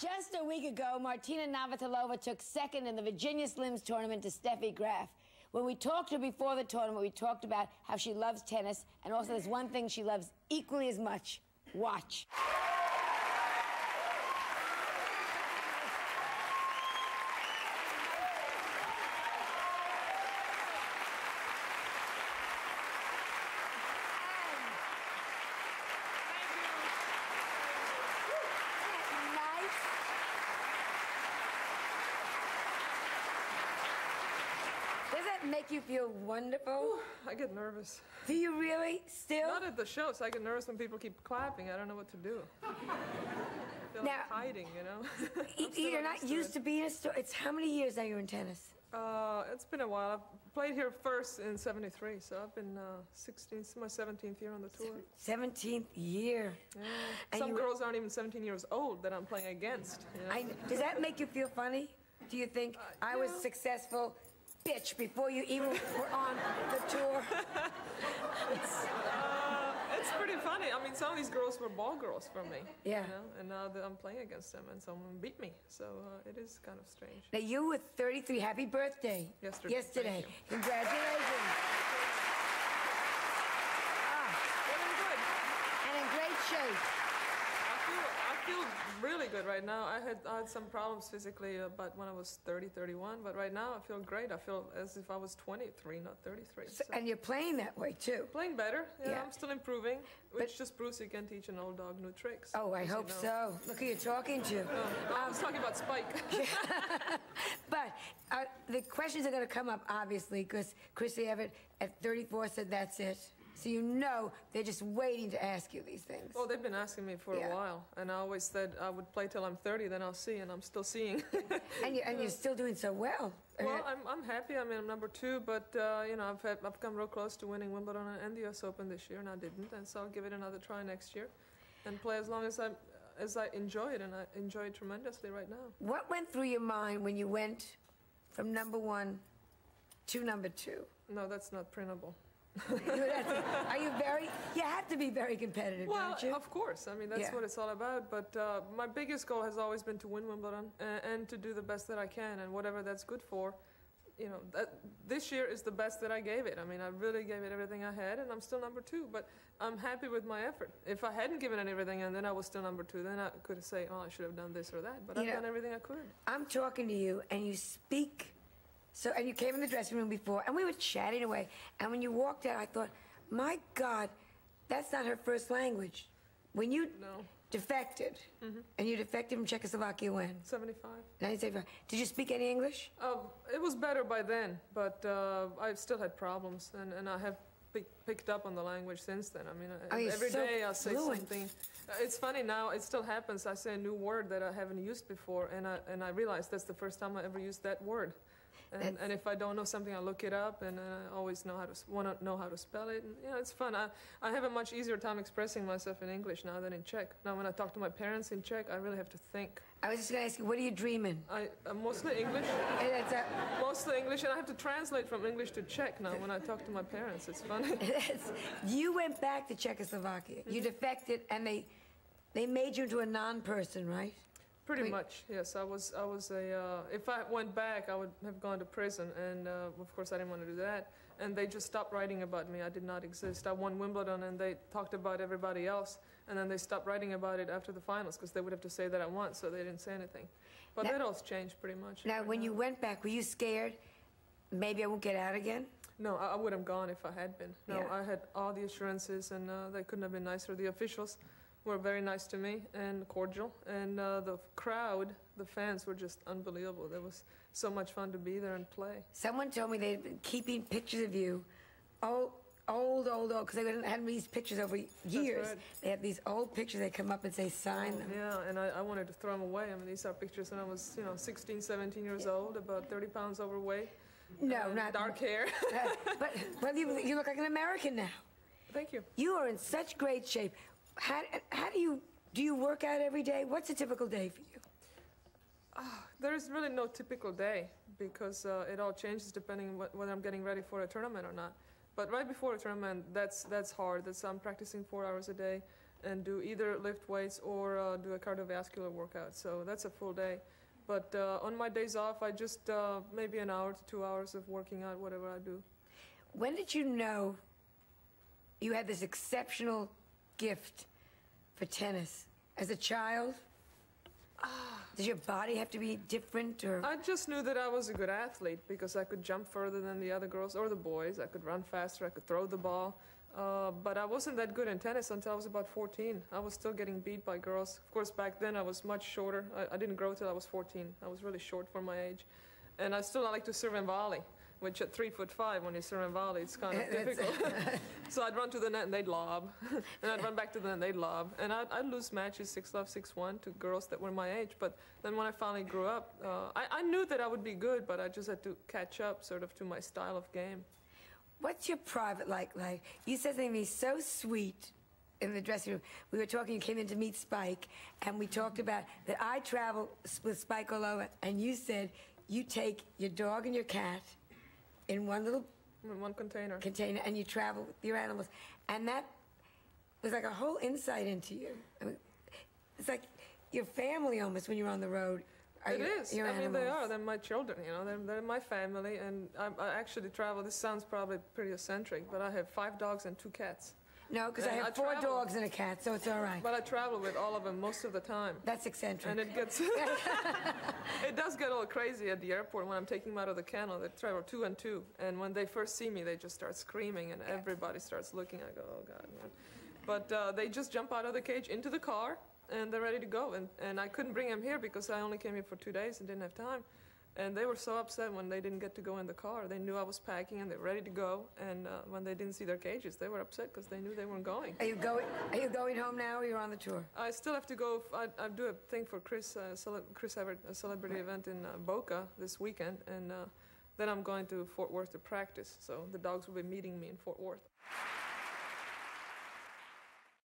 Just a week ago, Martina Navratilova took second in the Virginia Slims tournament to Steffi Graf. When we talked to her before the tournament, we talked about how she loves tennis, and also there's one thing she loves equally as much watch. Nice. Does that make you feel wonderful? I get nervous. Do you really still? Not at the shows. I get nervous when people keep clapping. I don't know what to do. I feel Now- like hiding, you know. You're not used to being a star. It's how many years now you're in tennis? Uh, it's been a while. I've played here first in '73, so I've been uh, 16. This is my 17th year on the tour. 17th year. And Some you- girls aren't even 17 years old that I'm playing against. You know? I, does that make you feel funny? Do you think I was yeah. successful, bitch, before you even were on the tour? It's pretty funny. I mean, some of these girls were ball girls for me. Yeah. You know? And now that I'm playing against them, and someone beat me, so uh, it is kind of strange. Now you were 33. Happy birthday. Yesterday. Yesterday. Congratulations. Ah, Feeling good. and in great shape. I feel, really good right now. I had, I had some problems physically uh, but when I was 30, 31, but right now I feel great. I feel as if I was 23, not 33. So, So- and you're playing that way too. Playing better. Yeah, Yeah. I'm still improving, which But- just proves you can teach an old dog new tricks. Oh, I as you hope know. so. Look who you're talking to. No, I was talking about Spike. But uh, the questions are going to come up, obviously, because Chrissy Evert at 34 said that's it. So you know they're just waiting to ask you these things. well, they've been asking me for Yeah. a while, and I always said I would play till I'm 30, then I'll see, and I'm still seeing. And, you, and you're still doing so well. Well, I'm, I'm happy. I mean, I'm number two, but uh, you know, I've had, I've come real close to winning Wimbledon and the U.S. Open this year, and I didn't, and so I'll give it another try next year, and play as long as I as I enjoy it, and I enjoy it tremendously right now. what went through your mind when you went from number one to number two? No, that's not printable. Are you very? You have to be very competitive, Well, don't you? of course. I mean, that's Yeah. what it's all about. But uh, my biggest goal has always been to win Wimbledon and, and to do the best that I can, and whatever that's good for. You know, that, this year is the best that I gave it. I mean, I really gave it everything I had, and I'm still number two. But I'm happy with my effort. If I hadn't given it everything, and then I was still number two, then I could say, "Oh, I should have done this or that." But You I've know- done everything I could. I'm talking to you, and you speak. So, and you came in the dressing room before, and we were chatting away. And when you walked out, I thought, my God, that's not her first language. When you No. defected, and you defected from Czechoslovakia when? 75. 1975. Did you speak any English? Um, it was better by then, but uh, I've still had problems, and, and I have pick, picked up on the language since then. I mean, every day I- Oh, every so day I say fluent. something. Uh, It's funny now; it still happens. I say a new word that I haven't used before, and I and I realize that's the first time I ever used that word. And, and if I don't know something, I look it up, and uh, I always know how to want to know how to spell it. And, you know, it's fun. I, I have a much easier time expressing myself in English now than in Czech. Now, when I talk to my parents in Czech, I really have to think. I was just going to ask you, what are you dreaming? I, I'm mostly English. It's a, Mostly English, and I have to translate from English to Czech now when I talk to my parents. It's funny. you went back to Czechoslovakia. You defected, and they they made you into a non-person, right? Pretty Wait. much, yes. I was, I was a. Uh, if I went back, I would have gone to prison, and uh, of course I didn't want to do that. And they just stopped writing about me. I did not exist. I won Wimbledon, and they talked about everybody else, and then they stopped writing about it after the finals because they would have to say that I won, so they didn't say anything. But Now- that all's changed pretty much. Now, when you went back, were you scared? Maybe I won't get out again. No, I, I would have gone if I had been. No, Yeah. I had all the assurances, and uh, they couldn't have been nicer. The officials were very nice to me and cordial, and uh, the crowd, the fans were just unbelievable. It was so much fun to be there and play. Someone told me they'd been keeping pictures of you, old, old, old, old, because they hadn't had these pictures over years. right. They have these old pictures. They come up and say, sign them. Yeah, and I, I wanted to throw them away. I mean, these are pictures when I was, you know, 16, 17 years old, about 30 pounds overweight. No, not dark hair. but but you, you look like an American now. Thank you. You are in such great shape. How, how do you do you work out every day? What's a typical day for you? There's really no typical day because uh, it all changes depending on what, whether I'm getting ready for a tournament or not. But right before a tournament, that's that's hard. That's I'm practicing four hours a day, and do either lift weights or uh, do a cardiovascular workout. So that's a full day. But uh, on my days off, I just uh, maybe an hour to two hours of working out, whatever I do. When did you know you had this exceptional gift for tennis? As a child? Does your body have to be different or? I just knew that I was a good athlete because I could jump further than the other girls or the boys. I could run faster. I could throw the ball. Uh, but I wasn't that good in tennis until I was about 14. I was still getting beat by girls. Of course, back then I was much shorter. I, I didn't grow till I was 14. I was really short for my age. And I still like to serve and volley, which at three foot five, when you serve and volley, it's kind of difficult. so I'd run to the net and they'd lob. and I'd run back to the net and they'd lob. And I'd, I'd lose matches 6 love, 6 1 to girls that were my age. But then when I finally grew up, uh, I, I knew that I would be good, but I just had to catch up sort of to my style of game. What's your private life like? You said something to me so sweet in the dressing room. We were talking, you came in to meet Spike, and we talked about that I travel with Spike all over, and you said you take your dog and your cat in one little In one container. container and you travel with your animals. And that was like a whole insight into you. I mean, it's like your family almost when you're on the road. It your, is. Your I mean, they are. They're my children. You know, they're, they're my family, and I, I actually travel. This sounds probably pretty eccentric, but I have five dogs and two cats. No, because I have I four travel. dogs and a cat, so it's all right. But I travel with all of them most of the time, That's eccentric. and it gets it does get all crazy at the airport when I'm taking them out of the kennel. They travel two and two, and when they first see me, they just start screaming, and everybody starts looking. I go, oh god. Man. But uh, they just jump out of the cage into the car, and they're ready to go. And, and I couldn't bring them here because I only came here for two days and didn't have time. And they were so upset when they didn't get to go in the car. They knew I was packing and they were ready to go. And uh, when they didn't see their cages, they were upset because they knew they weren't going. Are you going? Are you going home now, or you're on the tour? I still have to go. I, I do a thing for Chris, uh, cele- Chris Evert, a celebrity event in uh, Boca this weekend, and uh, then I'm going to Fort Worth to practice. So the dogs will be meeting me in Fort Worth.